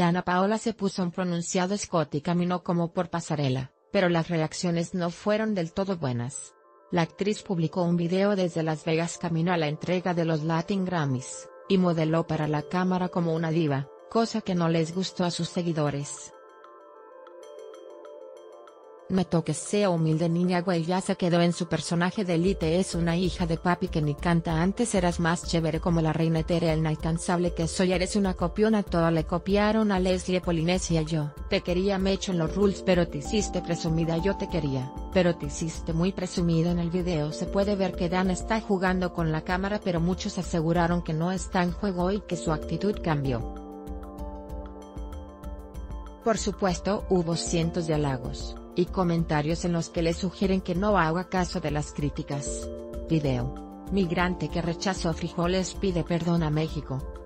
Dana Paola se puso un pronunciado escote y caminó como por pasarela, pero las reacciones no fueron del todo buenas. La actriz publicó un video desde Las Vegas camino a la entrega de los Latin Grammys, y modeló para la cámara como una diva, cosa que no les gustó a sus seguidores. Me toque sea humilde niña güey ya se quedó en su personaje de Elite es una hija de papi que ni canta antes eras más chévere como la reina etérea el incansable que soy eres una copiona toda le copiaron a Leslie Polinesia yo te quería me echo en los rules pero te hiciste presumida yo te quería, pero te hiciste muy presumida en el video se puede ver que Dan está jugando con la cámara pero muchos aseguraron que no está en juego y que su actitud cambió. Por supuesto hubo cientos de halagos y comentarios en los que le sugieren que no haga caso de las críticas. Video. Migrante que rechazó frijoles pide perdón a México.